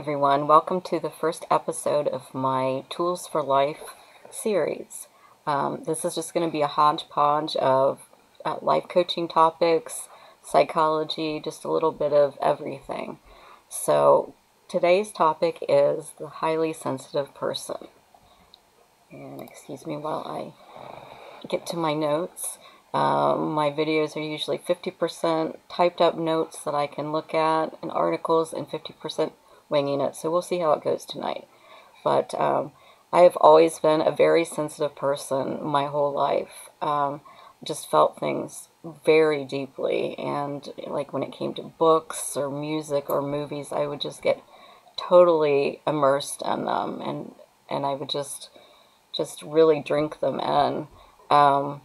Everyone, welcome to the first episode of my Tools for Life series. Um, this is just going to be a hodgepodge of uh, life coaching topics, psychology, just a little bit of everything. So today's topic is the highly sensitive person. And excuse me while I get to my notes. Um, my videos are usually 50% typed up notes that I can look at and articles and 50% winging it. So we'll see how it goes tonight. But um, I have always been a very sensitive person my whole life. Um, just felt things very deeply. And like when it came to books or music or movies, I would just get totally immersed in them. And, and I would just, just really drink them in. Um,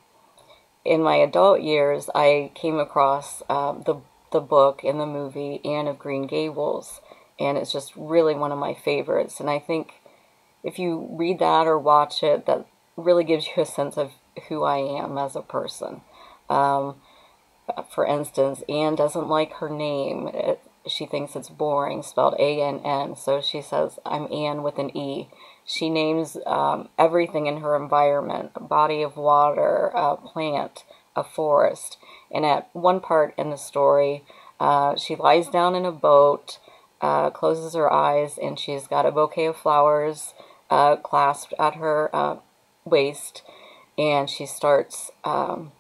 in my adult years, I came across um, the the book and the movie Anne of Green Gables, and it's just really one of my favorites. And I think if you read that or watch it, that really gives you a sense of who I am as a person. Um, for instance, Anne doesn't like her name. It, she thinks it's boring, spelled A N N. So she says, I'm Anne with an E. She names um, everything in her environment a body of water, a plant, a forest. And at one part in the story, uh, she lies down in a boat uh, closes her eyes, and she's got a bouquet of flowers uh, clasped at her uh, waist, and she starts um,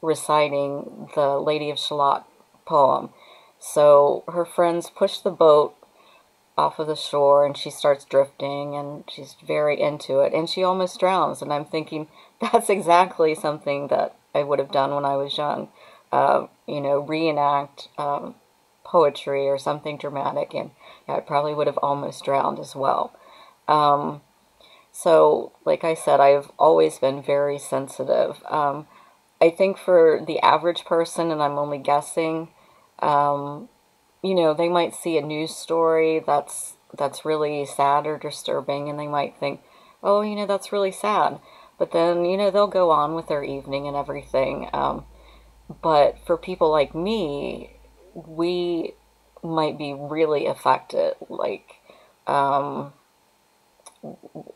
reciting the Lady of Shalott poem. So her friends push the boat off of the shore and she starts drifting and she's very into it. And she almost drowns. And i'm thinking that's exactly something that i would have done when i was young. Uh, you know reenact um, poetry or something dramatic, and yeah, I probably would have almost drowned as well. Um, so, like I said, I've always been very sensitive. Um, I think for the average person, and I'm only guessing, um, you know, they might see a news story that's that's really sad or disturbing, and they might think, oh, you know, that's really sad. But then, you know, they'll go on with their evening and everything. Um, but for people like me, we might be really affected. Like, um,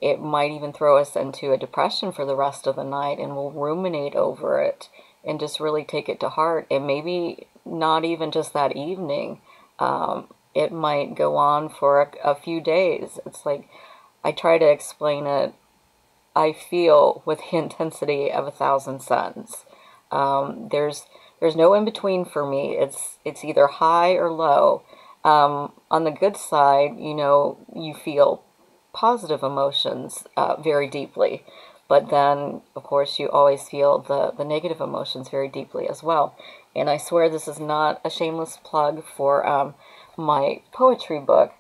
it might even throw us into a depression for the rest of the night and we'll ruminate over it and just really take it to heart. And maybe not even just that evening. Um, it might go on for a, a few days. It's like I try to explain it. I feel with the intensity of a thousand suns. Um, there's there's no in between for me. It's it's either high or low. Um, on the good side, you know, you feel positive emotions uh, very deeply, but then of course you always feel the the negative emotions very deeply as well. And I swear this is not a shameless plug for um, my poetry book,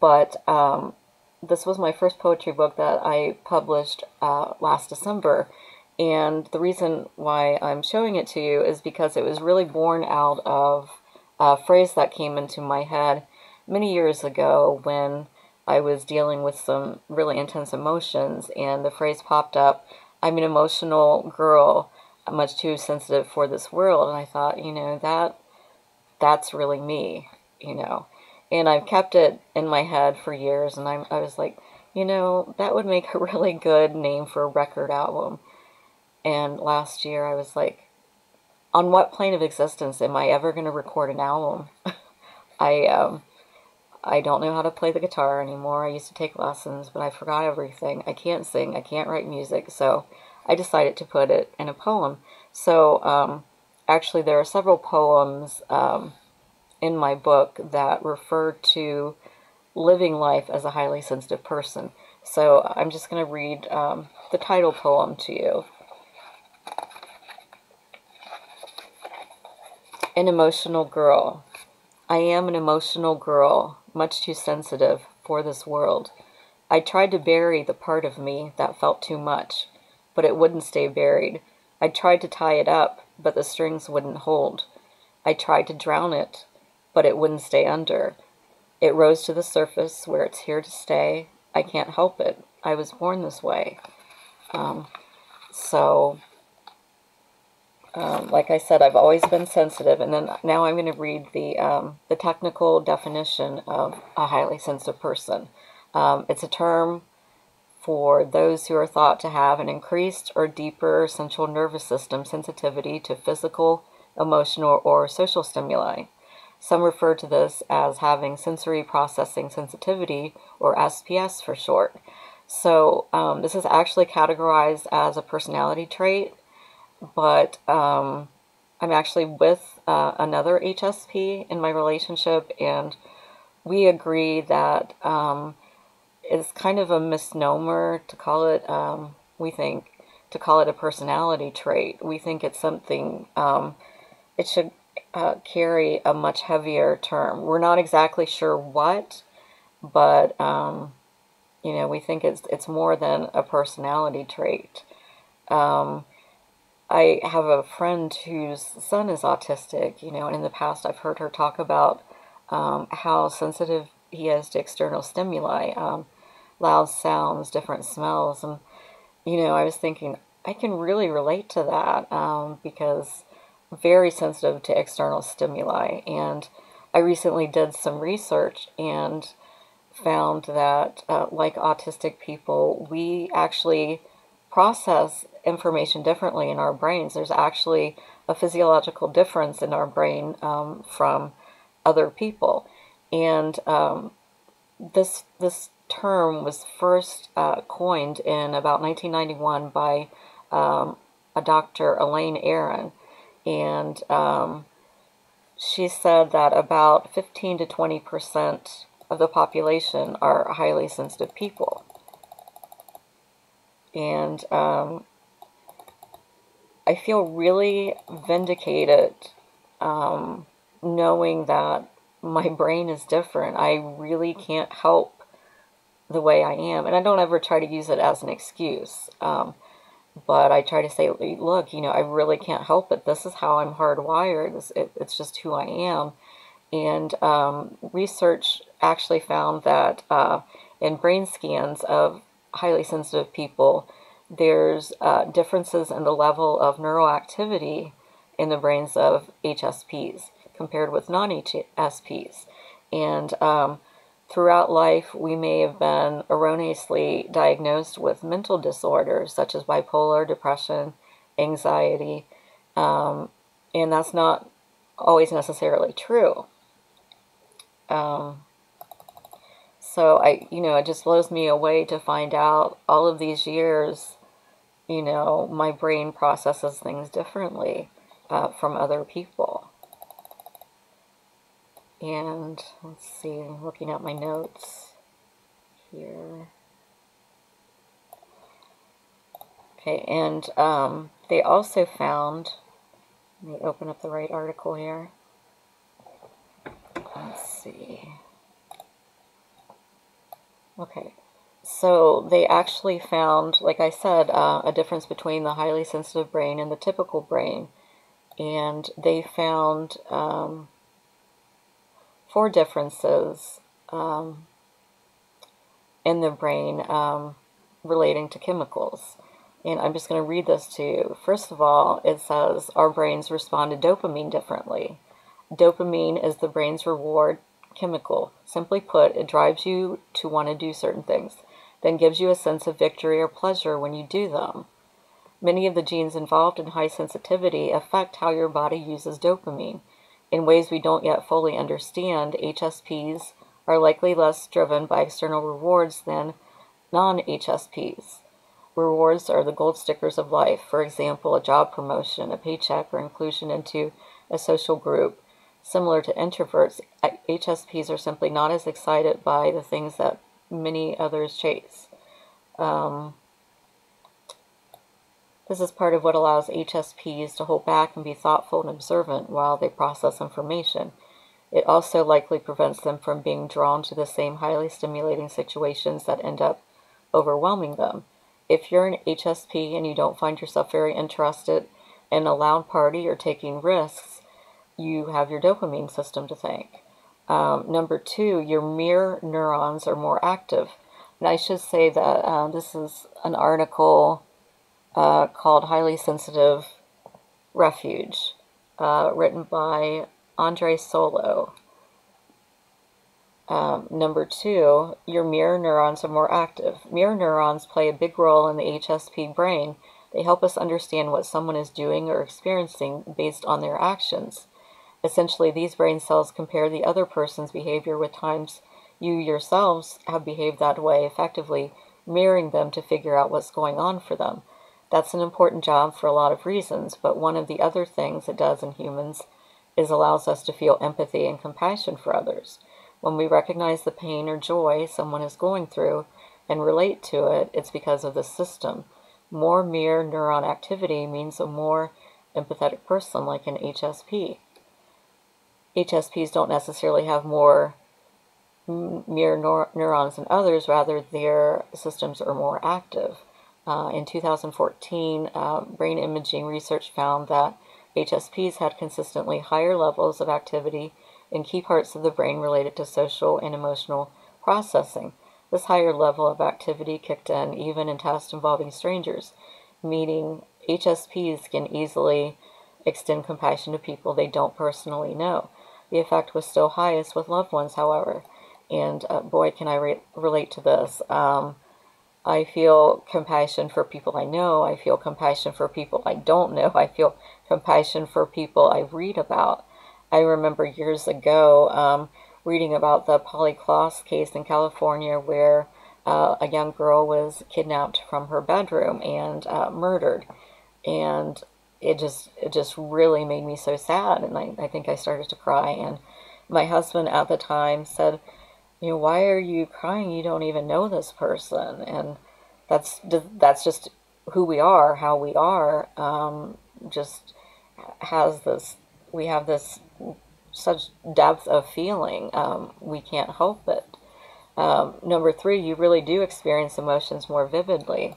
but um, this was my first poetry book that I published uh, last December and the reason why I'm showing it to you is because it was really born out of a phrase that came into my head many years ago when I was dealing with some really intense emotions. And the phrase popped up I'm an emotional girl, much too sensitive for this world. And I thought, you know, that that's really me, you know. And I've kept it in my head for years. And I'm, I was like, you know, that would make a really good name for a record album and last year I was like, on what plane of existence am I ever going to record an album? I um, I don't know how to play the guitar anymore. I used to take lessons, but I forgot everything. I can't sing. I can't write music. So I decided to put it in a poem. So um, actually, there are several poems um, in my book that refer to living life as a highly sensitive person. So I'm just going to read um, the title poem to you. An emotional girl. I am an emotional girl, much too sensitive for this world. I tried to bury the part of me that felt too much, but it wouldn't stay buried. I tried to tie it up, but the strings wouldn't hold. I tried to drown it, but it wouldn't stay under. It rose to the surface where it's here to stay. I can't help it. I was born this way. Um, so um, like I said, I've always been sensitive, and then now I'm going to read the um, the technical definition of a highly sensitive person. Um, it's a term for those who are thought to have an increased or deeper central nervous system sensitivity to physical, emotional, or social stimuli. Some refer to this as having sensory processing sensitivity, or SPS for short. So, um, this is actually categorized as a personality trait but um, I'm actually with uh, another HSP in my relationship, and we agree that um, it's kind of a misnomer to call it, um, we think, to call it a personality trait. We think it's something, um, it should uh, carry a much heavier term. We're not exactly sure what, but, um, you know, we think it's, it's more than a personality trait. Um, I have a friend whose son is autistic, you know, and in the past I've heard her talk about um, how sensitive he is to external stimuli, um, loud sounds, different smells. And, you know, I was thinking, I can really relate to that um, because very sensitive to external stimuli. And I recently did some research and found that, uh, like autistic people, we actually process information differently in our brains. There's actually a physiological difference in our brain um, from other people, and um, this this term was first uh, coined in about 1991 by um, a Dr. Elaine Aron, and um, she said that about 15 to 20 percent of the population are highly sensitive people. And um, I feel really vindicated um, knowing that my brain is different. I really can't help the way I am. And I don't ever try to use it as an excuse. Um, but I try to say, look, you know, I really can't help it. This is how I'm hardwired. It, it's just who I am. And um, research actually found that uh, in brain scans of highly sensitive people, there's uh, differences in the level of neuroactivity in the brains of HSPs compared with non-HSPs. And um, throughout life, we may have been erroneously diagnosed with mental disorders such as bipolar, depression, anxiety, um, and that's not always necessarily true. Um, so I, you know, it just blows me away to find out all of these years you know, my brain processes things differently uh, from other people. And let's see, looking at my notes here. Okay, and um, they also found, let me open up the right article here. Let's see. Okay, so they actually found, like I said, uh, a difference between the highly sensitive brain and the typical brain. And they found um, four differences um, in the brain um, relating to chemicals. And I'm just going to read this to you. First of all, it says our brains respond to dopamine differently. Dopamine is the brain's reward chemical. Simply put, it drives you to want to do certain things then gives you a sense of victory or pleasure when you do them. Many of the genes involved in high sensitivity affect how your body uses dopamine. In ways we don't yet fully understand, HSPs are likely less driven by external rewards than non HSPs. Rewards are the gold stickers of life, for example, a job promotion, a paycheck, or inclusion into a social group. Similar to introverts, HSPs are simply not as excited by the things that many others chase. Um, this is part of what allows HSPs to hold back and be thoughtful and observant while they process information. It also likely prevents them from being drawn to the same highly stimulating situations that end up overwhelming them. If you're an HSP and you don't find yourself very interested in a loud party or taking risks, you have your dopamine system to thank. Um, number two, your mirror neurons are more active. And I should say that uh, this is an article uh, called Highly Sensitive Refuge, uh, written by Andre Solo. Um, number two, your mirror neurons are more active. Mirror neurons play a big role in the HSP brain. They help us understand what someone is doing or experiencing based on their actions. Essentially, these brain cells compare the other person's behavior with times you yourselves have behaved that way effectively, mirroring them to figure out what's going on for them. That's an important job for a lot of reasons, but one of the other things it does in humans is allows us to feel empathy and compassion for others. When we recognize the pain or joy someone is going through and relate to it, it's because of the system. More mirror neuron activity means a more empathetic person, like an HSP. HSPs don't necessarily have more mirror neur neurons than others, rather, their systems are more active. Uh, in 2014, uh, brain imaging research found that HSPs had consistently higher levels of activity in key parts of the brain related to social and emotional processing. This higher level of activity kicked in even in tests involving strangers, meaning HSPs can easily extend compassion to people they don't personally know. The effect was still highest with loved ones, however. And uh, boy, can I re relate to this. Um, I feel compassion for people I know. I feel compassion for people I don't know. I feel compassion for people I read about. I remember years ago um, reading about the Polly Klaas case in California where uh, a young girl was kidnapped from her bedroom and uh, murdered. And it just it just really made me so sad and I, I think I started to cry and my husband at the time said you know why are you crying? You don't even know this person. And that's that's just who we are how we are um, just has this we have this such depth of feeling um, we can't help it. Um, number three you really do experience emotions more vividly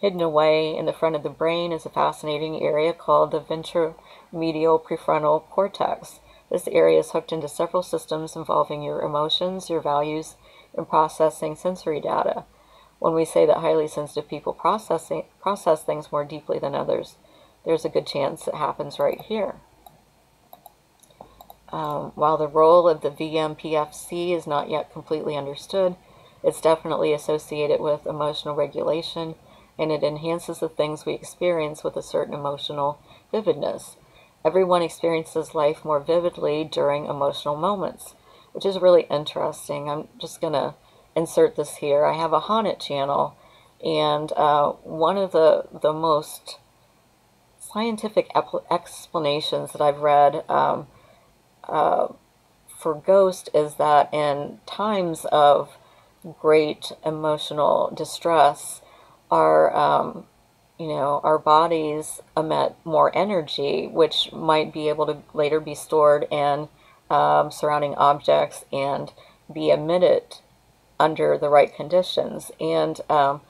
Hidden away in the front of the brain is a fascinating area called the ventromedial prefrontal cortex. This area is hooked into several systems involving your emotions, your values, and processing sensory data. When we say that highly sensitive people processing, process things more deeply than others, there's a good chance it happens right here. Um, while the role of the VMPFC is not yet completely understood, it's definitely associated with emotional regulation and it enhances the things we experience with a certain emotional vividness. Everyone experiences life more vividly during emotional moments, which is really interesting. I'm just going to insert this here. I have a Haunted channel, and uh, one of the, the most scientific explanations that I've read um, uh, for ghost is that in times of great emotional distress, our um, you know our bodies emit more energy, which might be able to later be stored in um, surrounding objects and be emitted under the right conditions. And um,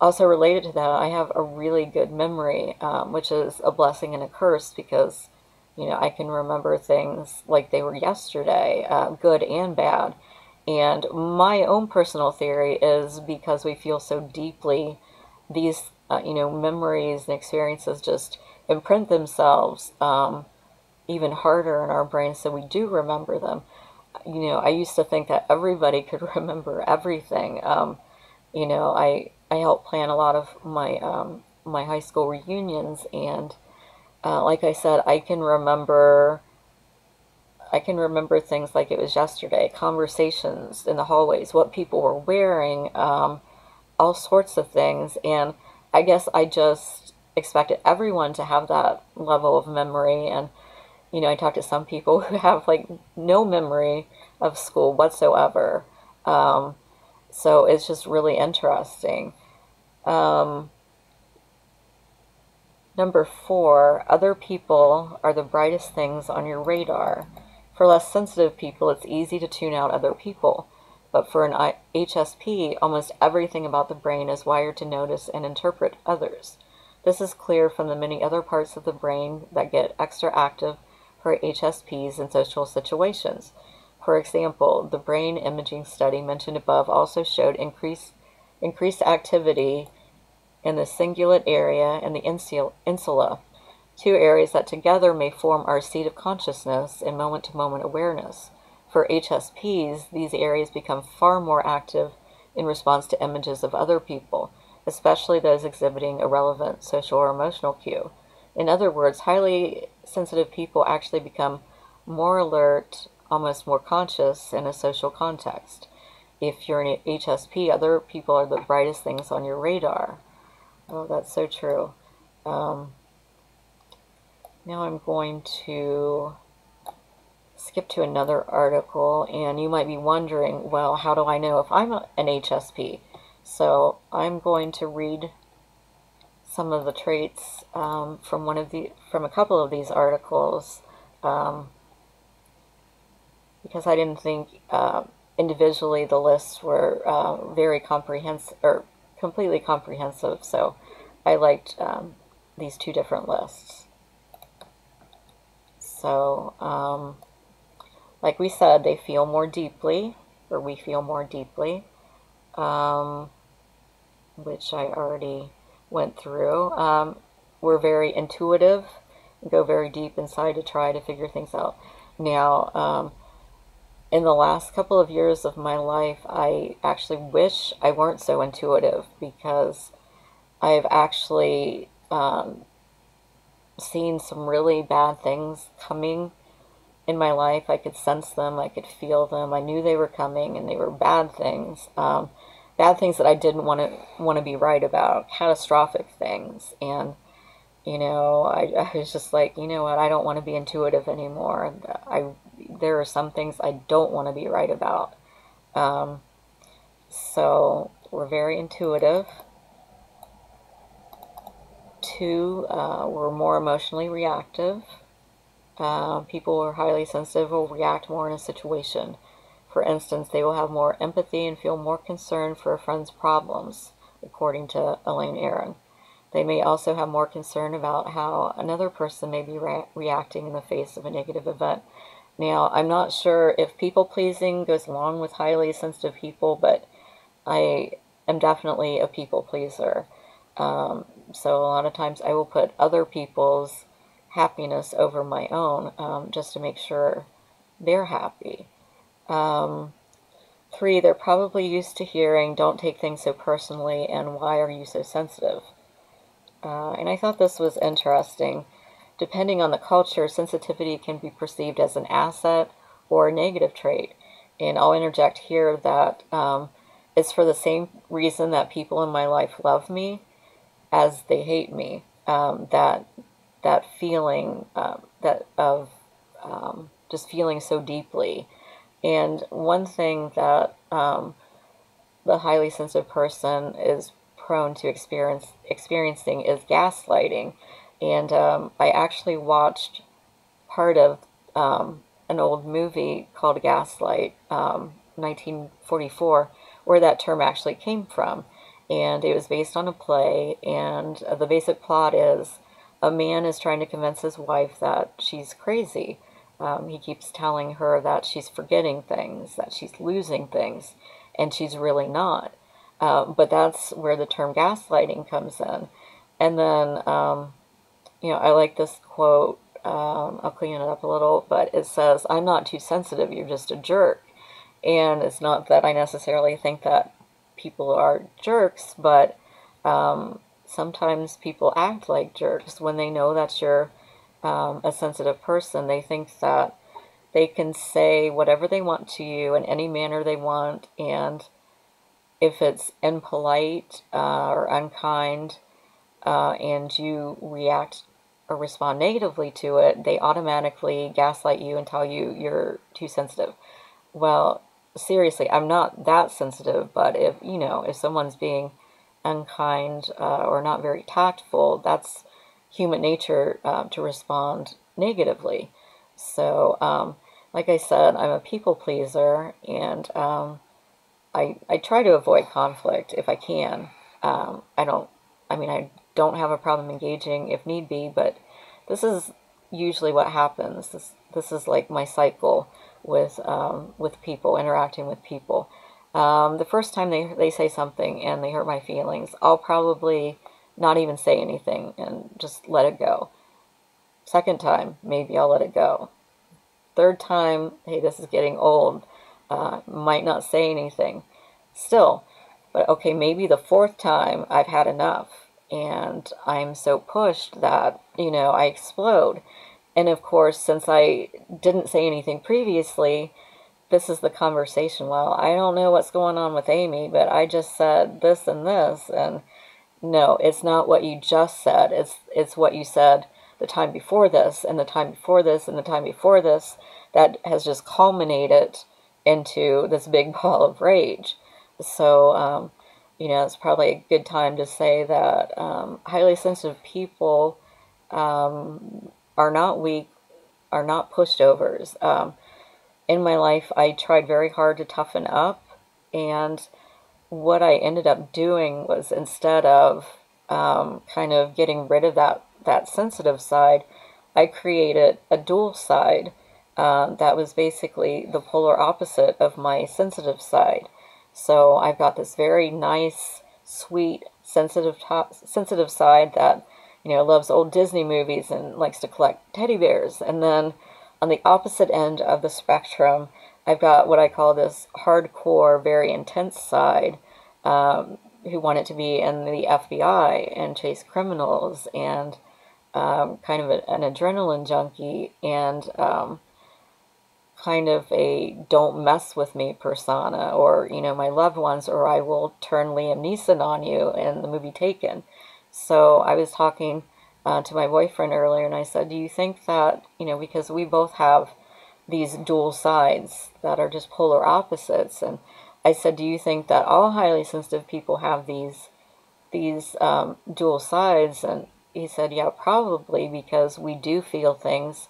also related to that, I have a really good memory, um, which is a blessing and a curse because you know I can remember things like they were yesterday, uh, good and bad. And my own personal theory is because we feel so deeply, these, uh, you know, memories and experiences just imprint themselves um, even harder in our brains so we do remember them. You know, I used to think that everybody could remember everything. Um, you know, I, I helped plan a lot of my, um, my high school reunions and uh, like I said, I can remember I can remember things like it was yesterday, conversations in the hallways, what people were wearing, um, all sorts of things. And I guess I just expected everyone to have that level of memory. And, you know, I talked to some people who have like no memory of school whatsoever. Um, so it's just really interesting. Um, number four, other people are the brightest things on your radar. For less sensitive people, it's easy to tune out other people. But for an HSP, almost everything about the brain is wired to notice and interpret others. This is clear from the many other parts of the brain that get extra active for HSPs in social situations. For example, the brain imaging study mentioned above also showed increased, increased activity in the cingulate area and the insula two areas that together may form our seat of consciousness and moment to moment awareness. For HSPs, these areas become far more active in response to images of other people, especially those exhibiting a relevant social or emotional cue. In other words, highly sensitive people actually become more alert, almost more conscious in a social context. If you're an HSP, other people are the brightest things on your radar. Oh, that's so true. Um, now I'm going to skip to another article, and you might be wondering, well, how do I know if I'm an HSP? So I'm going to read some of the traits um, from one of the from a couple of these articles um, because I didn't think uh, individually the lists were uh, very comprehensive or completely comprehensive. So I liked um, these two different lists. So, um, like we said, they feel more deeply, or we feel more deeply, um, which I already went through. Um, we're very intuitive, go very deep inside to try to figure things out. Now, um, in the last couple of years of my life, I actually wish I weren't so intuitive because I've actually um, seen some really bad things coming in my life. I could sense them, I could feel them. I knew they were coming, and they were bad things. Um, bad things that I didn't want to want to be right about, catastrophic things, and you know, I, I was just like, you know what, I don't want to be intuitive anymore. I there are some things I don't want to be right about. Um, so we're very intuitive. Two, uh, we're more emotionally reactive. Uh, people who are highly sensitive will react more in a situation. For instance, they will have more empathy and feel more concern for a friend's problems, according to Elaine Aron. They may also have more concern about how another person may be re- reacting in the face of a negative event. Now, I'm not sure if people pleasing goes along with highly sensitive people, but I am definitely a people pleaser. Um, so a lot of times I will put other people's happiness over my own um, just to make sure they're happy. Um, three, they're probably used to hearing, don't take things so personally, and why are you so sensitive? Uh, and I thought this was interesting. Depending on the culture, sensitivity can be perceived as an asset or a negative trait. And I'll interject here that um, it's for the same reason that people in my life love me as they hate me. Um, that that feeling um, that of um, just feeling so deeply and one thing that um, the highly sensitive person is prone to experience experiencing is gaslighting. And um, I actually watched part of um, an old movie called Gaslight, 1944, um, where that term actually came from. And it was based on a play, and uh, the basic plot is a man is trying to convince his wife that she's crazy um, he keeps telling her that she's forgetting things, that she's losing things, and she's really not. Um, but that's where the term gaslighting comes in. And then, um, you know, I like this quote. Um, I'll clean it up a little, but it says, I'm not too sensitive, you're just a jerk. And it's not that I necessarily think that people are jerks, but um, sometimes people act like jerks when they know that you're um, a sensitive person, they think that they can say whatever they want to you in any manner they want, and if it's impolite uh, or unkind, uh, and you react or respond negatively to it, they automatically gaslight you and tell you you're too sensitive. Well, seriously, I'm not that sensitive, but if you know, if someone's being unkind uh, or not very tactful, that's human nature uh, to respond negatively. So, um, like I said, I'm a people pleaser, and um, I I try to avoid conflict if I can. Um, I don't. I mean, I don't have a problem engaging if need be, but this is usually what happens. This this is like my cycle with um, with people interacting with people. Um, the first time they they say something and they hurt my feelings, I'll probably not even say anything and just let it go. Second time, maybe I'll let it go. Third time, hey, this is getting old. Uh, might not say anything. Still, but okay, maybe the fourth time I've had enough and I'm so pushed that, you know, I explode. And of course, since I didn't say anything previously, this is the conversation. Well, I don't know what's going on with Amy, but I just said this and this and no, it's not what you just said. It's it's what you said the time before this and the time before this and the time before this that has just culminated into this big ball of rage. So, um, you know, it's probably a good time to say that um, highly sensitive people um, are not weak, are not pushovers. Um, in my life, I tried very hard to toughen up, and what I ended up doing was instead of um, kind of getting rid of that that sensitive side, I created a dual side uh, that was basically the polar opposite of my sensitive side. So I've got this very nice, sweet, sensitive top, sensitive side that you know loves old Disney movies and likes to collect teddy bears. And then on the opposite end of the spectrum, I've got what I call this hardcore, very intense side, um, who wanted to be in the FBI and chase criminals and um, kind of a, an adrenaline junkie and um, kind of a don't mess with me persona or, you know, my loved ones, or I will turn Liam Neeson on you in the movie Taken. So I was talking uh, to my boyfriend earlier and I said, Do you think that, you know, because we both have these dual sides that are just polar opposites. And I said, Do you think that all highly sensitive people have these these um, dual sides? And he said, Yeah, probably because we do feel things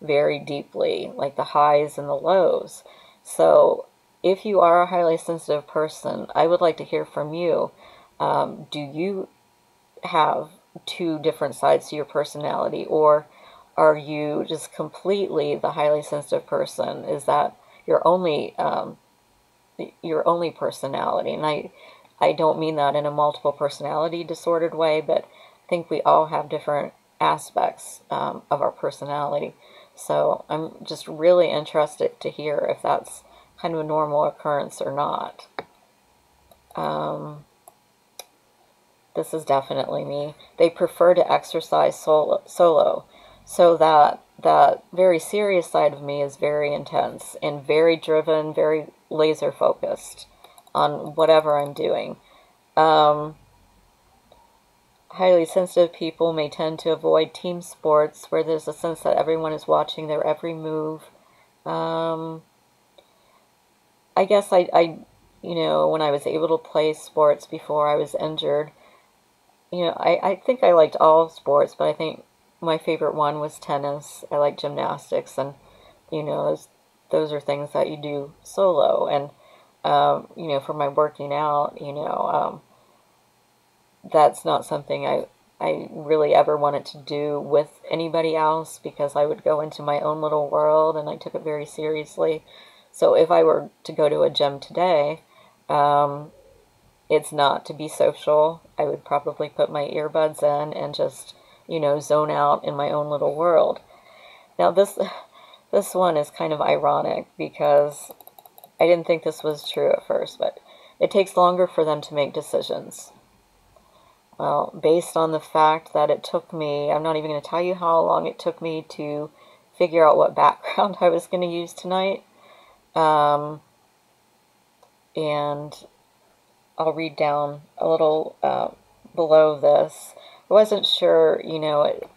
very deeply, like the highs and the lows. So, if you are a highly sensitive person, I would like to hear from you. Um, do you have two different sides to your personality, or are you just completely the highly sensitive person? Is that your only um, your only personality? And I I don't mean that in a multiple personality disordered way, but I think we all have different aspects um, of our personality. So I'm just really interested to hear if that's kind of a normal occurrence or not. Um, this is definitely me. They prefer to exercise solo, solo. So that that very serious side of me is very intense and very driven, very laser focused on whatever I'm doing. Um, highly sensitive people may tend to avoid team sports where there's a sense that everyone is watching their every move. Um, I guess I, I, you know, when I was able to play sports before I was injured, you know, I, I think I liked all sports, but I think my favorite one was tennis. I like gymnastics, and, you know, those, those are things that you do solo. And, um, you know, for my working out, you know, um, that's not something I I really ever wanted to do with anybody else because I would go into my own little world and I took it very seriously. So if I were to go to a gym today, um, it's not to be social. I would probably put my earbuds in and just, you know, zone out in my own little world. Now this this one is kind of ironic because I didn't think this was true at first, but it takes longer for them to make decisions. Well, based on the fact that it took me, I'm not even going to tell you how long it took me to figure out what background I was going to use tonight. Um, and I'll read down a little uh, below this. I wasn't sure, you know, it,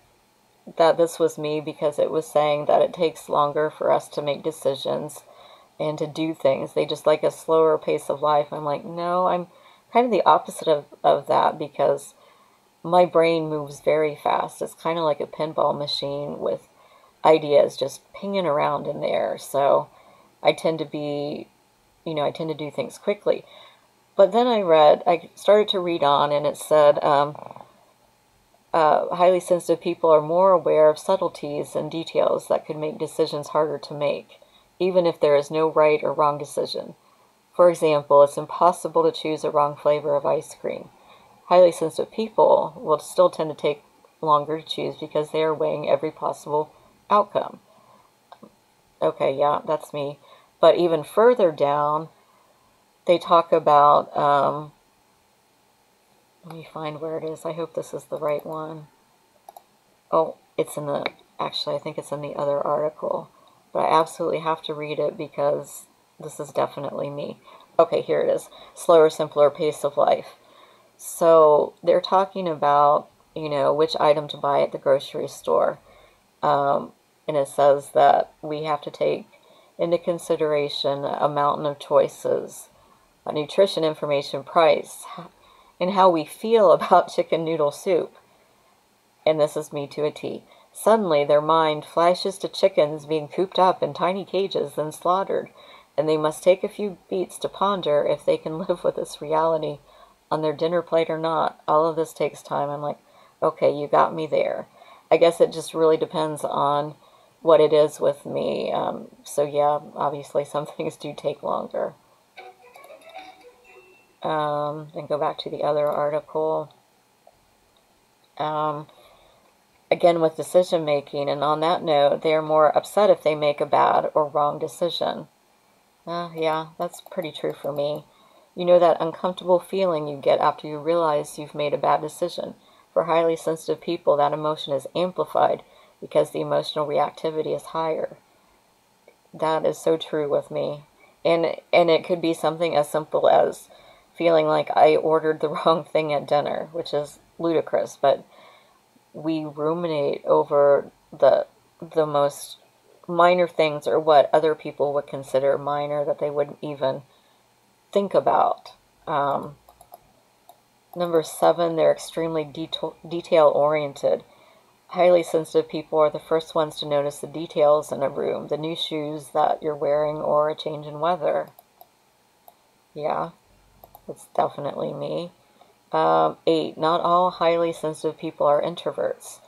that this was me because it was saying that it takes longer for us to make decisions and to do things. They just like a slower pace of life. I'm like, no, I'm kind of the opposite of, of that because my brain moves very fast. It's kind of like a pinball machine with ideas just pinging around in there. So I tend to be, you know, I tend to do things quickly. But then I read, I started to read on, and it said um, uh, highly sensitive people are more aware of subtleties and details that could make decisions harder to make, even if there is no right or wrong decision. For example, it's impossible to choose a wrong flavor of ice cream. Highly sensitive people will still tend to take longer to choose because they are weighing every possible outcome. Okay, yeah, that's me. But even further down, they talk about, um, let me find where it is. I hope this is the right one. Oh, it's in the, actually, I think it's in the other article. But I absolutely have to read it because this is definitely me. Okay, here it is. Slower, simpler pace of life. So they're talking about, you know, which item to buy at the grocery store. Um, and it says that we have to take into consideration a mountain of choices, nutrition information, price, and how we feel about chicken noodle soup. And this is me to a T. Suddenly, their mind flashes to chickens being cooped up in tiny cages and slaughtered, and they must take a few beats to ponder if they can live with this reality on their dinner plate or not. All of this takes time. I'm like, okay, you got me there. I guess it just really depends on what it is with me. Um, so yeah, obviously some things do take longer. Um, then go back to the other article. Um, again with decision making, and on that note, they are more upset if they make a bad or wrong decision. Uh, yeah, that's pretty true for me. You know that uncomfortable feeling you get after you realize you've made a bad decision. For highly sensitive people, that emotion is amplified because the emotional reactivity is higher. That is so true with me. And and it could be something as simple as feeling like I ordered the wrong thing at dinner, which is ludicrous, but we ruminate over the the most minor things or what other people would consider minor that they wouldn't even think about. Um, number seven, they're extremely detail, detail oriented. Highly sensitive people are the first ones to notice the details in a room, the new shoes that you're wearing, or a change in weather. Yeah, that's definitely me. Um, eight, not all highly sensitive people are introverts.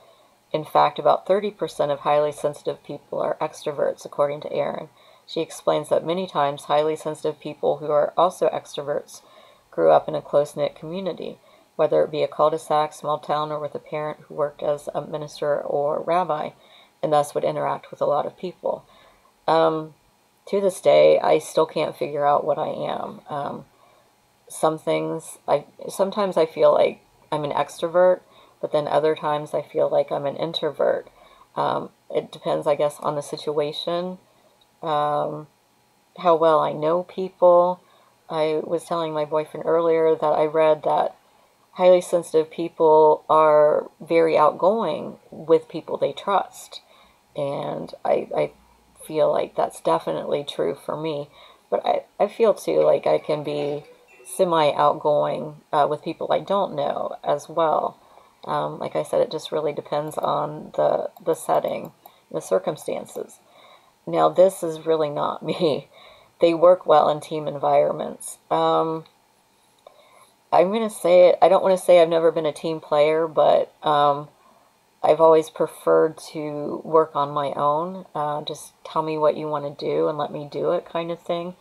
In fact, about 30% of highly sensitive people are extroverts, according to Aron. She explains that many times highly sensitive people who are also extroverts grew up in a close knit community, whether it be a cul de sac, small town, or with a parent who worked as a minister or rabbi, and thus would interact with a lot of people. Um, to this day, I still can't figure out what I am. Um, some things, I sometimes I feel like I'm an extrovert, but then other times I feel like I'm an introvert. Um, it depends, I guess, on the situation um, how well I know people. I was telling my boyfriend earlier that I read that highly sensitive people are very outgoing with people they trust. And I, I feel like that's definitely true for me. But I, I feel too like I can be semi outgoing uh, with people I don't know as well. Um, like I said, it just really depends on the, the setting, the circumstances. Now, this is really not me. They work well in team environments. Um, I'm going to say it. I don't want to say I've never been a team player, but um, I've always preferred to work on my own. Uh, just tell me what you want to do and let me do it, kind of thing.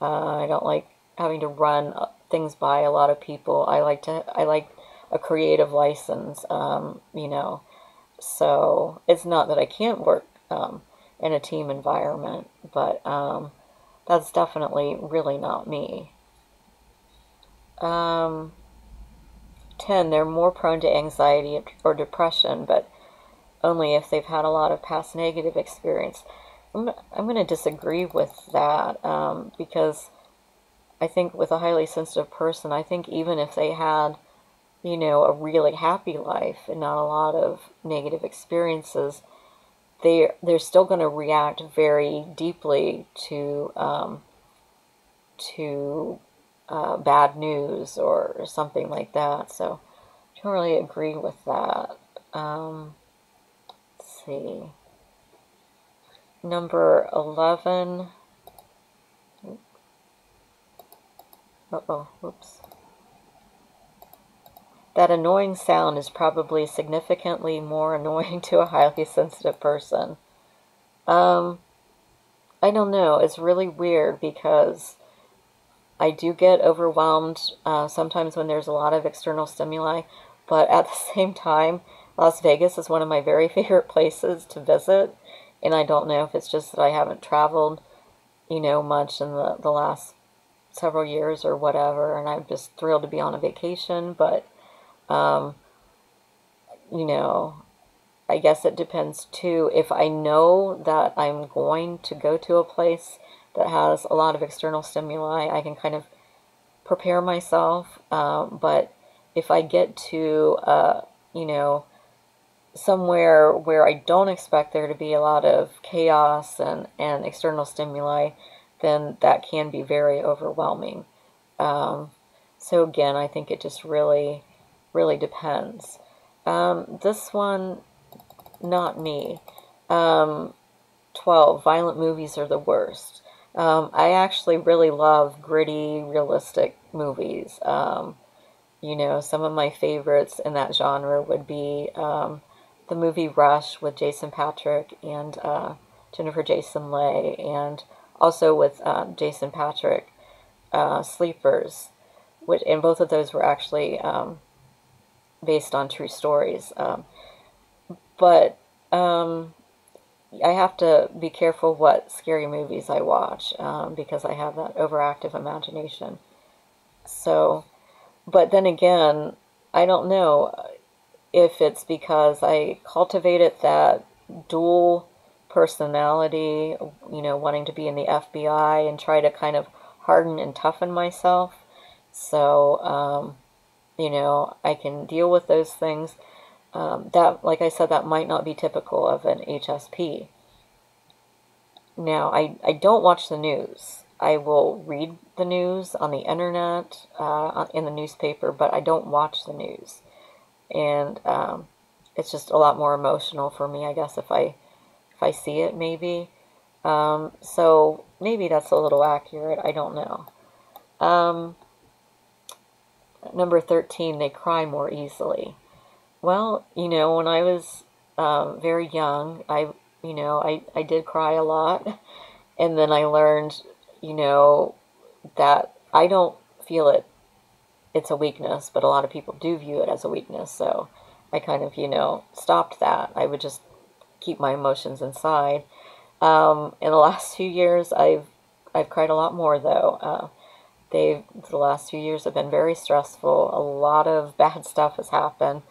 Uh, I don't like having to run things by a lot of people. I like to. I like a creative license. Um, you know, so it's not that I can't work um, in a team environment, but um, that's definitely really not me. Um, 10, they're more prone to anxiety or depression, but only if they've had a lot of past negative experience. I'm, I'm going to disagree with that um, because I think with a highly sensitive person, I think even if they had, you know, a really happy life and not a lot of negative experiences, they they're still going to react very deeply to um, to uh, bad news or something like that. So I don't really agree with that. Um, let's see. Number 11. Uh oh, whoops. That annoying sound is probably significantly more annoying to a highly sensitive person. Um, I don't know. It's really weird because I do get overwhelmed uh, sometimes when there's a lot of external stimuli, but at the same time, Las Vegas is one of my very favorite places to visit, and I don't know if it's just that I haven't traveled, you know, much in the, the last several years or whatever, and I'm just thrilled to be on a vacation, but, um, you know, I guess it depends too. If I know that I'm going to go to a place that has a lot of external stimuli, I can kind of prepare myself. Um, but if I get to, uh, you know, somewhere where I don't expect there to be a lot of chaos and, and external stimuli, then that can be very overwhelming. Um, so again, I think it just really, really depends. Um, this one, not me. Um, 12, violent movies are the worst. Um, I actually really love gritty, realistic movies. Um, you know, some of my favorites in that genre would be um, the movie Rush with Jason Patric and uh, Jennifer Jason Leigh, and also with um, Jason Patric, uh, Sleepers, which and both of those were actually um, based on true stories. Um, but um, I have to be careful what scary movies I watch um, because I have that overactive imagination. So, but then again, I don't know if it's because I cultivated that dual personality, you know, wanting to be in the FBI and try to kind of harden and toughen myself. So, um, you know, I can deal with those things um, that, like I said, that might not be typical of an HSP. Now, I, I don't watch the news. I will read the news on the internet, uh, in the newspaper, but I don't watch the news. And um, it's just a lot more emotional for me, I guess, if I if I see it, maybe. Um, so maybe that's a little accurate. I don't know. Um, number 13, they cry more easily. Well, you know, when I was um, very young, I, you know, I, I did cry a lot. And then I learned, you know, that I don't feel it, it's a weakness, but a lot of people do view it as a weakness. So I kind of, you know, stopped that. I would just keep my emotions inside. Um, in the last few years, I've I've cried a lot more though. Uh, they the last few years have been very stressful. A lot of bad stuff has happened.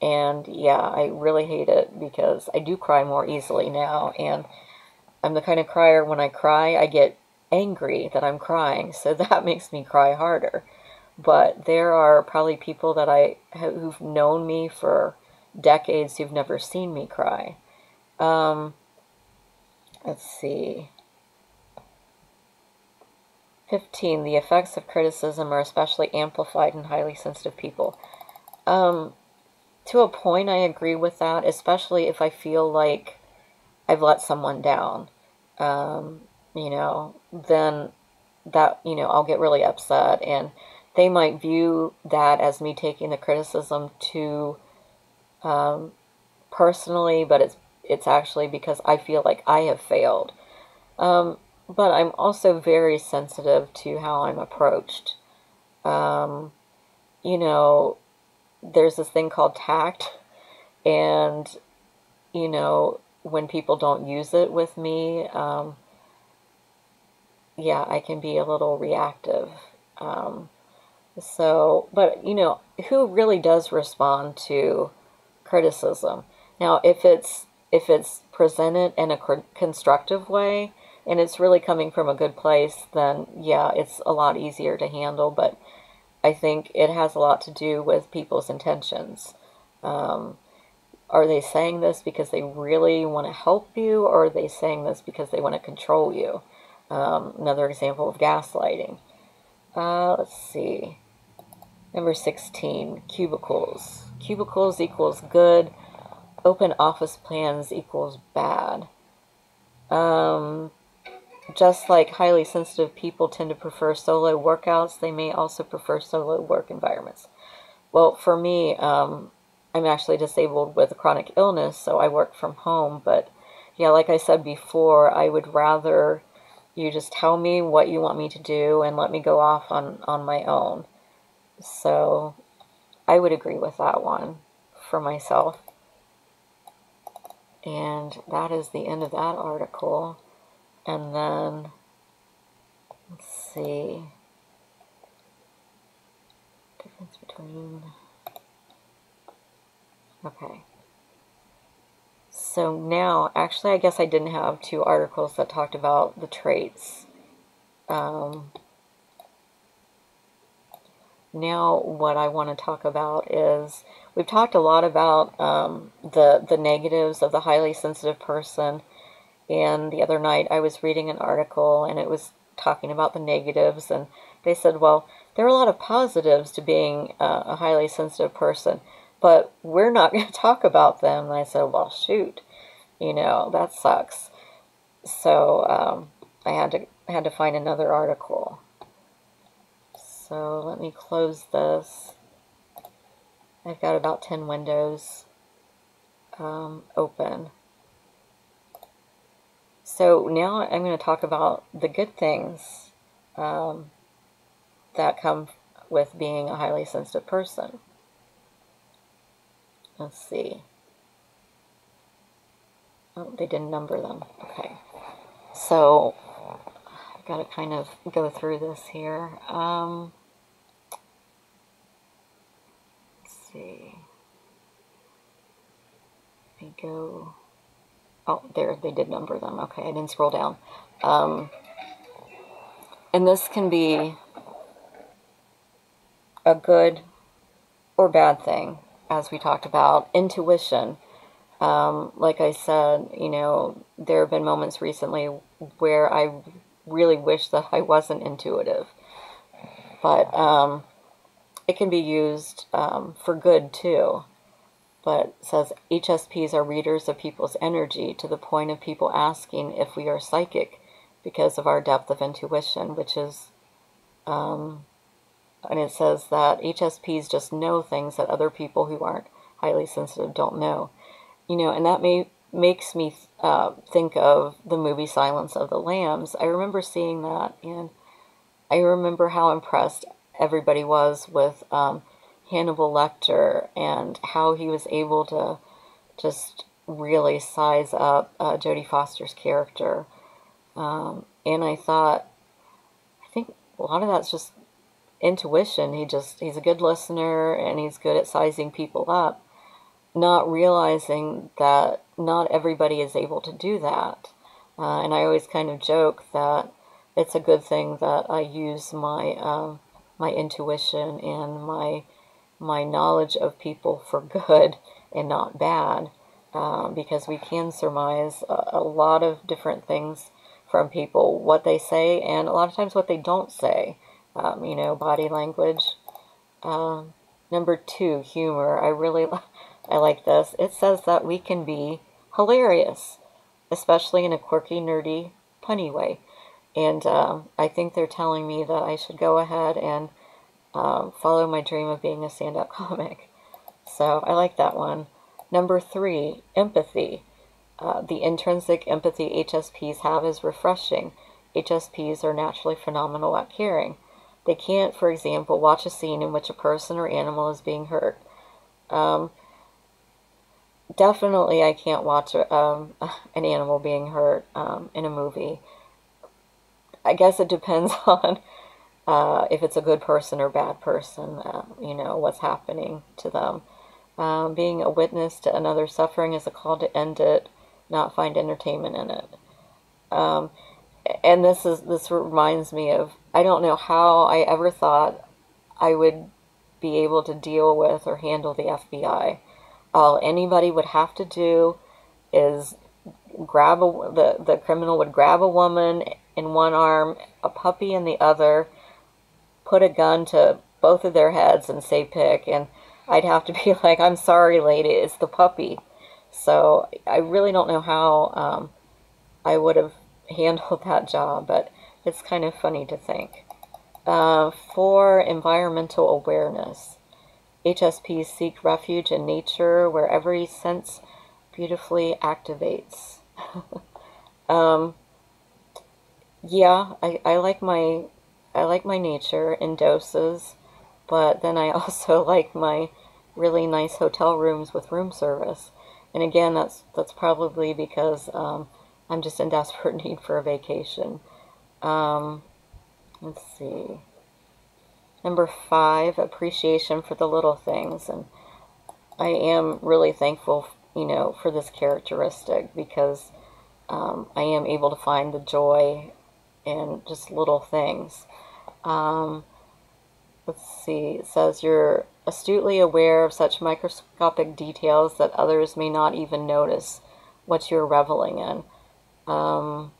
And yeah, I really hate it because I do cry more easily now. And I'm the kind of crier, when I cry, I get angry that I'm crying. So that makes me cry harder. But there are probably people that I who've known me for decades who've never seen me cry. Um, let's see. 15. The effects of criticism are especially amplified in highly sensitive people. Um, to a point, I agree with that, especially if I feel like I've let someone down. Um, you know, then that, you know, I'll get really upset. And they might view that as me taking the criticism too um, personally, but it's it's actually because I feel like I have failed. Um, but I'm also very sensitive to how I'm approached. Um, you know, there's this thing called tact and you know when people don't use it with me um, yeah i can be a little reactive um, so but you know who really does respond to criticism now if it's if it's presented in a constructive way and it's really coming from a good place then yeah it's a lot easier to handle but I think it has a lot to do with people's intentions. Um, are they saying this because they really want to help you, or are they saying this because they want to control you? Um, another example of gaslighting. Uh, let's see. Number 16, cubicles. Cubicles equals good. Open office plans equals bad. Um, just like highly sensitive people tend to prefer solo workouts, they may also prefer solo work environments. Well, for me, um, I'm actually disabled with a chronic illness, so I work from home. But yeah, like I said before, I would rather you just tell me what you want me to do and let me go off on, on my own. So I would agree with that one for myself. And that is the end of that article. And then, let's see, difference between, okay. So now, actually, I guess I didn't have two articles that talked about the traits. Um, now what I want to talk about is we've talked a lot about um, the the negatives of the highly sensitive person and the other night I was reading an article and it was talking about the negatives and they said well there are a lot of positives to being uh, a highly sensitive person but we're not going to talk about them. And I said well shoot you know that sucks. So um, I had to had to find another article so let me close this. I've got about 10 windows um, open. So now I'm going to talk about the good things um, that come with being a highly sensitive person. Let's see. Oh, they didn't number them. Okay. So I've got to kind of go through this here. Um, see. They go. Oh, there, they did number them. Okay, I didn't scroll down. Um, and this can be a good or bad thing, as we talked about. Intuition. Um, like I said, you know, there have been moments recently where I really wish that I wasn't intuitive. But um, it can be used um, for good too. But says HSPs are readers of people's energy to the point of people asking if we are psychic because of our depth of intuition, which is, um, and it says that HSPs just know things that other people who aren't highly sensitive don't know. You know, and that may makes me uh, think of the movie Silence of the Lambs. I remember seeing that, and I remember how impressed everybody was with um, Hannibal Lecter and how he was able to just really size up uh, Jodie Foster's character. Um, and I thought, I think a lot of that's just intuition. He just, he's a good listener and he's good at sizing people up, not realizing that not everybody is able to do that. Uh, and I always kind of joke that it's a good thing that I use my um, my intuition and my my knowledge of people for good and not bad, um, because we can surmise a, a, lot of different things from people, what they say, and a lot of times what they don't say. Um, you know, body language. Um, number two, humor. I really I like this. It says that we can be hilarious, especially in a quirky, nerdy, punny way. And um, I think they're telling me that I should go ahead and um, follow my dream of being a stand up comic. So I like that one. Number three, empathy. Uh, the intrinsic empathy HSPs have is refreshing. HSPs are naturally phenomenal at caring. They can't, for example, watch a scene in which a person or animal is being hurt. Um, definitely, I can't watch um, an animal being hurt um, in a movie. I guess it depends on uh, if it's a good person or bad person, uh, you know, what's happening to them. Um, being a witness to another suffering is a call to end it, not find entertainment in it. Um, and this is this reminds me of I don't know how I ever thought I would be able to deal with or handle the FBI. All anybody would have to do is grab a the the criminal would grab a woman in one arm, a puppy in the other, put a gun to both of their heads and say pick, and I'd have to be like, I'm sorry, lady, it's the puppy. So I really don't know how um, I would have handled that job, but it's kind of funny to think. Uh, for environmental awareness, HSPs seek refuge in nature where every sense beautifully activates. um, yeah, I, I like my I like my nature in doses, but then I also like my really nice hotel rooms with room service. and again, that's that's probably because um, I'm just in desperate need for a vacation. Um, let's see. Number five, appreciation for the little things. And I am really thankful, you know, for this characteristic because um, I am able to find the joy in just little things. Um, let's see, it says you're astutely aware of such microscopic details that others may not even notice what you're reveling in. Um,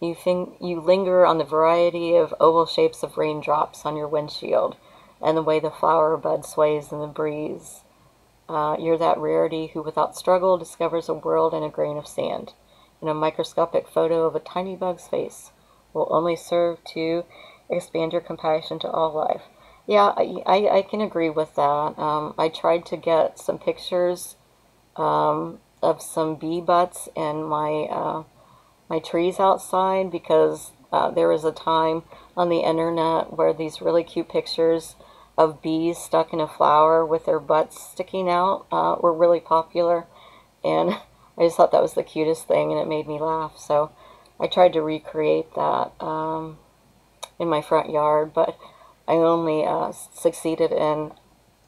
you think you linger on the variety of oval shapes of raindrops on your windshield and the way the flower bud sways in the breeze. Uh, you're that rarity who, without struggle, discovers a world in a grain of sand. in a microscopic photo of a tiny bug's face will only serve to expand your compassion to all life. Yeah, I, I, I can agree with that. Um, I tried to get some pictures um, of some bee butts and my uh, my trees outside because uh, there was a time on the internet where these really cute pictures of bees stuck in a flower with their butts sticking out uh, were really popular. And I just thought that was the cutest thing and it made me laugh. So I tried to recreate that um, in my front yard, but I only uh, succeeded in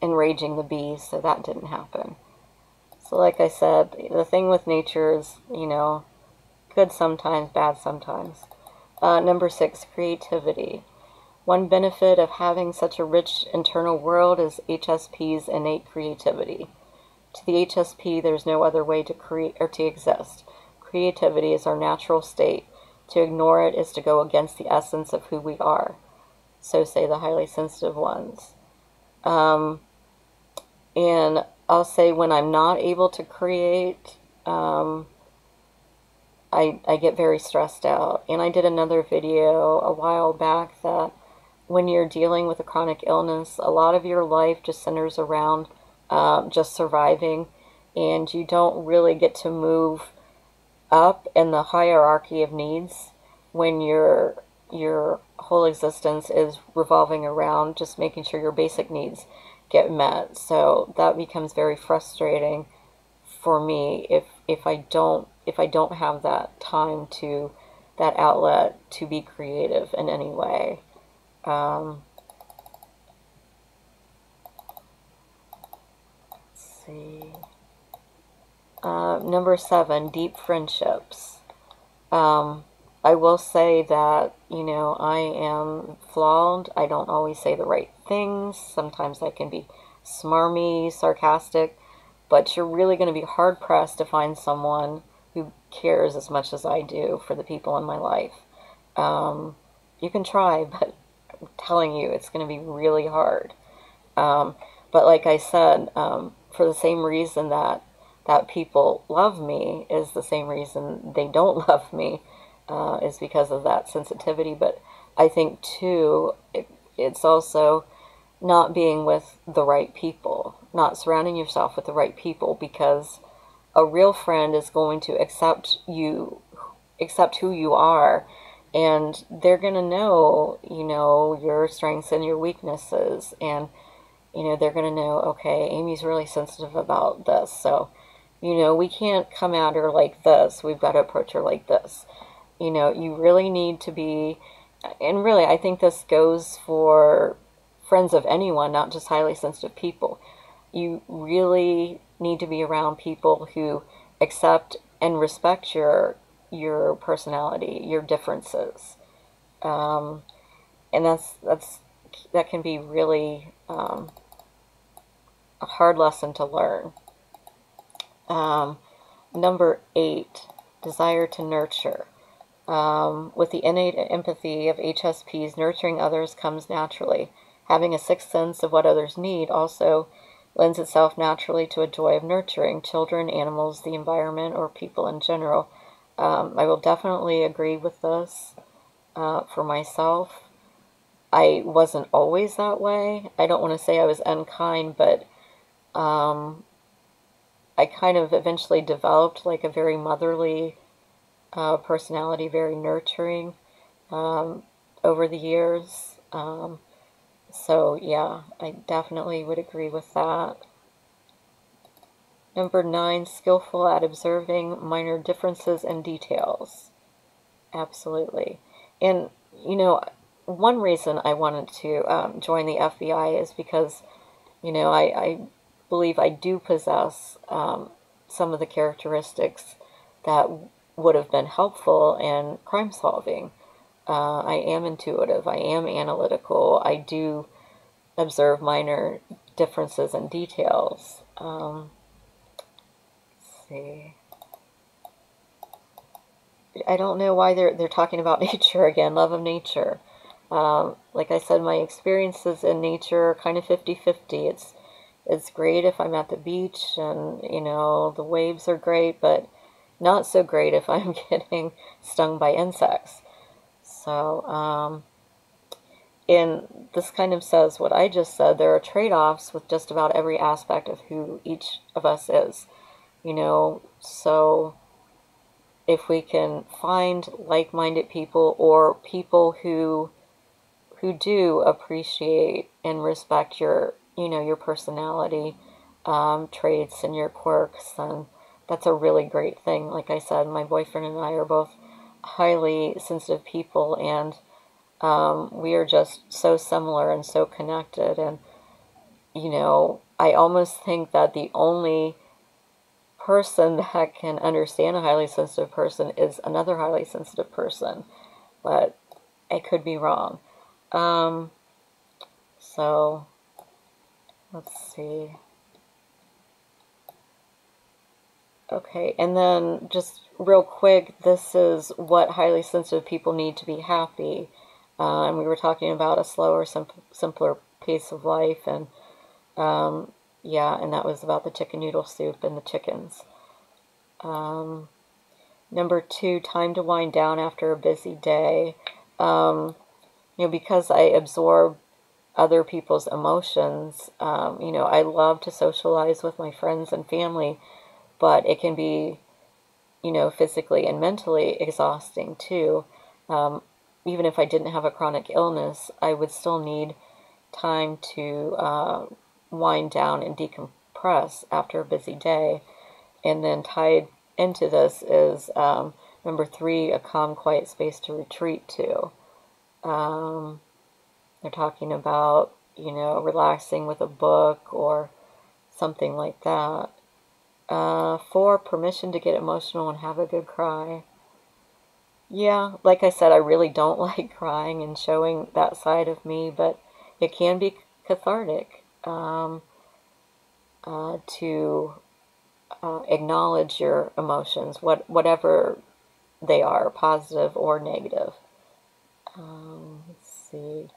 enraging the bees, so that didn't happen. So, like I said, the thing with nature is, you know, good sometimes, bad sometimes. Uh, number six, creativity. One benefit of having such a rich internal world is HSP's innate creativity. To the HSP, there's no other way to create or to exist. Creativity is our natural state. To ignore it is to go against the essence of who we are. So say the highly sensitive ones. Um, and I'll say when I'm not able to create, um, I, I get very stressed out. And I did another video a while back that when you're dealing with a chronic illness, a lot of your life just centers around um, just surviving, and you don't really get to move up in the hierarchy of needs when your your whole existence is revolving around just making sure your basic needs get met. So that becomes very frustrating for me if if I don't if I don't have that time to that outlet to be creative in any way. Um, let's see. Uh, number seven, deep friendships. Um, I will say that, you know, I am flawed. I don't always say the right things. Sometimes I can be smarmy, sarcastic, but you're really going to be hard pressed to find someone who cares as much as I do for the people in my life. Um, you can try, but I'm telling you, it's going to be really hard. Um, but like I said, um, for the same reason that that people love me is the same reason they don't love me uh, is because of that sensitivity. But I think too, it, it's also not being with the right people, not surrounding yourself with the right people because a real friend is going to accept you, accept who you are, and they're going to know, you know, your strengths and your weaknesses, and you know, they're going to know, okay, Amy's really sensitive about this, so you know, we can't come at her like this. We've got to approach her like this. You know, you really need to be, and really, I think this goes for friends of anyone, not just highly sensitive people. You really need to be around people who accept and respect your your personality, your differences, um, and that's that's that can be really um, a hard lesson to learn. Um, number eight, desire to nurture. Um, with the innate empathy of HSPs, nurturing others comes naturally. Having a sixth sense of what others need also lends itself naturally to a joy of nurturing children, animals, the environment, or people in general. Um, I will definitely agree with this uh, for myself. I wasn't always that way. I don't want to say I was unkind, but um, I kind of eventually developed like a very motherly uh, personality, very nurturing um, over the years. Um, so, yeah, I definitely would agree with that. Number nine, skillful at observing minor differences and details. Absolutely. And, you know, one reason I wanted to um, join the FBI is because, you know, I, I believe I do possess um, some of the characteristics that would have been helpful in crime solving. Uh, I am intuitive, I am analytical, I do observe minor differences and details. Um, see. I don't know why they're they're talking about nature again, love of nature. Um, like I said, my experiences in nature are kind of 50-50. It's it's great if I'm at the beach and you know the waves are great, but not so great if I'm getting stung by insects. So, um, and this kind of says what I just said. There are trade-offs with just about every aspect of who each of us is. You know, so if we can find like-minded people or people who who do appreciate and respect your you know your personality um, traits and your quirks and that's a really great thing. Like i said my boyfriend and i are both highly sensitive people and um, we are just so similar and so connected. And you know i almost think that the only person that can understand a highly sensitive person is another highly sensitive person but i could be wrong. Um, so let's see Okay, and then just real quick, this is what highly sensitive people need to be happy. Uh, and we were talking about a slower, simp- simpler pace of life, and um, yeah, and that was about the chicken noodle soup and the chickens. Um, number two, time to wind down after a busy day. Um, you know, because I absorb other people's emotions, um, you know, I love to socialize with my friends and family but it can be, you know, physically and mentally exhausting too. Um, even if I didn't have a chronic illness, I would still need time to uh, wind down and decompress after a busy day. And then tied into this is um, number three, a calm, quiet space to retreat to. Um, they're talking about, you know, relaxing with a book or something like that. Uh, four, permission to get emotional and have a good cry. Yeah, like I said, I really don't like crying and showing that side of me, but it can be cathartic um, uh, to uh, acknowledge your emotions, what whatever they are, positive or negative. Um, let's see.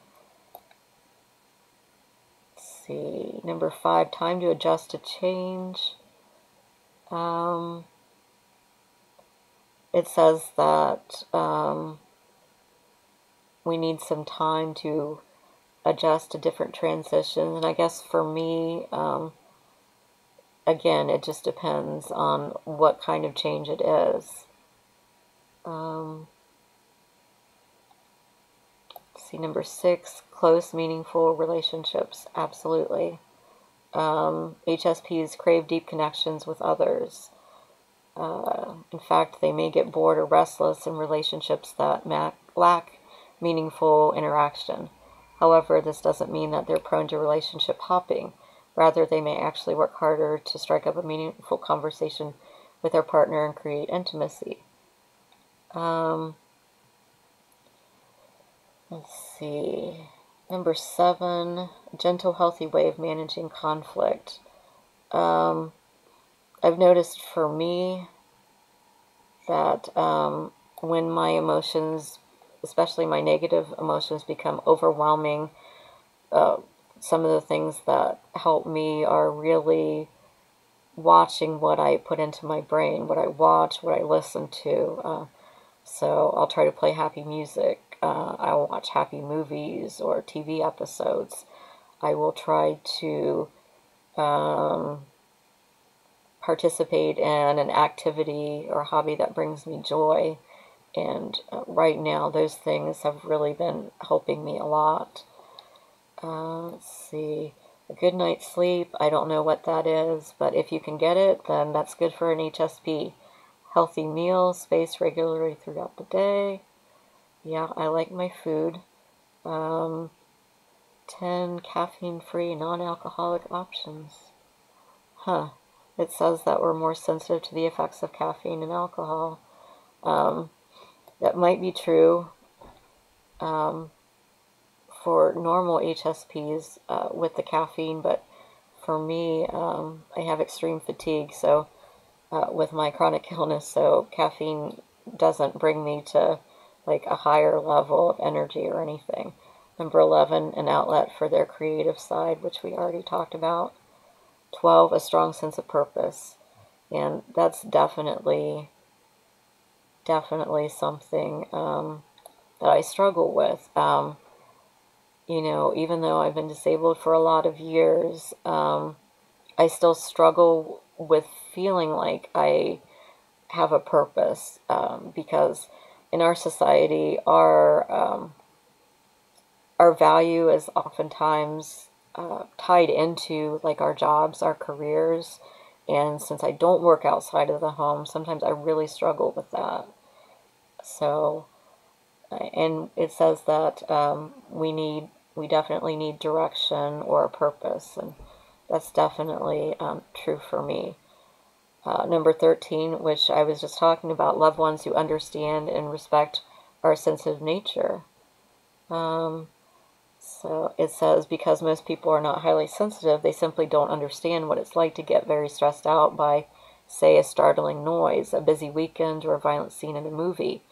See. Number five, time to adjust to change. Um, it says that um, we need some time to adjust to different transitions. And I guess for me, um, again, it just depends on what kind of change it is. Um, see, number six, close, meaningful relationships. Absolutely. Um, HSPs crave deep connections with others. Uh, in fact, they may get bored or restless in relationships that ma- lack meaningful interaction. However, this doesn't mean that they're prone to relationship hopping. Rather, they may actually work harder to strike up a meaningful conversation with their partner and create intimacy. Um, let's see. Number seven, gentle, healthy way of managing conflict. Um, I've noticed for me that um, when my emotions, especially my negative emotions, become overwhelming, uh, some of the things that help me are really watching what I put into my brain, what I watch, what I listen to. Uh, so I'll try to play happy music uh, I will watch happy movies or TV episodes. I will try to um, participate in an activity or hobby that brings me joy. And uh, right now, those things have really been helping me a lot. Uh, let's see. a good night's sleep. I don't know what that is, but if you can get it, then that's good for an HSP. Healthy meals, spaced regularly throughout the day. Yeah, I like my food. Um, 10 caffeine free non alcoholic options. Huh. It says that we're more sensitive to the effects of caffeine and alcohol. Um, that might be true um, for normal HSPs uh, with the caffeine, but for me, um, I have extreme fatigue, so uh, with my chronic illness, so caffeine doesn't bring me to like a higher level of energy or anything. Number 11, an outlet for their creative side, which we already talked about. 12, a strong sense of purpose. And that's definitely, definitely something um, that I struggle with. Um, you know, even though I've been disabled for a lot of years, um, I still struggle with feeling like I have a purpose um, because in our society, our um, our value is oftentimes uh, tied into like our jobs, our careers, and since I don't work outside of the home, sometimes I really struggle with that. So, and it says that um, we need, we definitely need direction or a purpose, and that's definitely um, true for me. Uh, number 13, which I was just talking about, loved ones who understand and respect our sensitive nature. Um, so it says, because most people are not highly sensitive, they simply don't understand what it's like to get very stressed out by, say, a startling noise, a busy weekend, or a violent scene in a movie.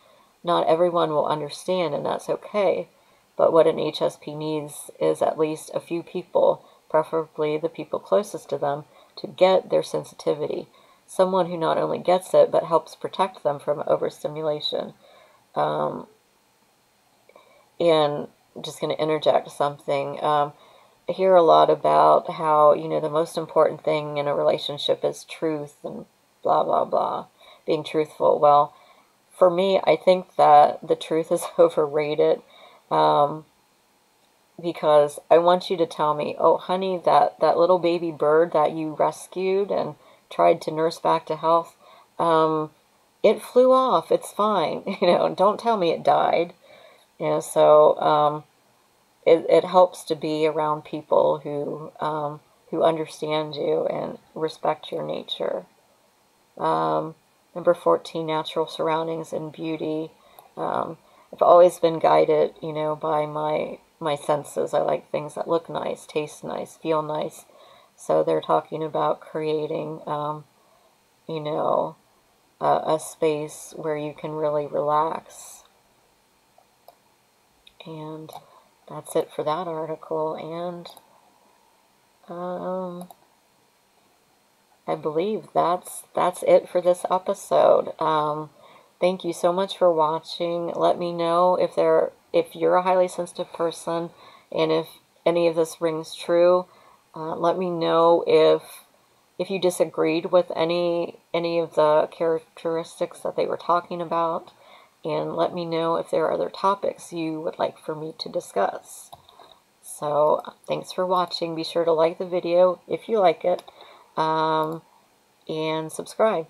Not everyone will understand, and that's okay. But what an HSP needs is at least a few people, preferably the people closest to them, to get their sensitivity. Someone who not only gets it, but helps protect them from overstimulation. Um, and just going to interject something. Um, I hear a lot about how, you know, the most important thing in a relationship is truth and blah, blah, blah, being truthful. Well, for me, I think that the truth is overrated um, because I want you to tell me, oh, honey, that, that little baby bird that you rescued and tried to nurse back to health, um, it flew off. It's fine. You know, don't tell me it died. You know, so um, it, it helps to be around people who um, who understand you and respect your nature. Um, number 14, natural surroundings and beauty. Um, I've always been guided, you know, by my my senses. I like things that look nice, taste nice, feel nice. So they're talking about creating, um, you know, a, a space where you can really relax and that's it for that article. And um, I believe that's that's it for this episode. Um, thank you so much for watching. Let me know if there if you're a highly sensitive person and if any of this rings true. Uh, let me know if if you disagreed with any any of the characteristics that they were talking about and let me know if there are other topics you would like for me to discuss. So thanks for watching. Be sure to like the video if you like it um, and subscribe.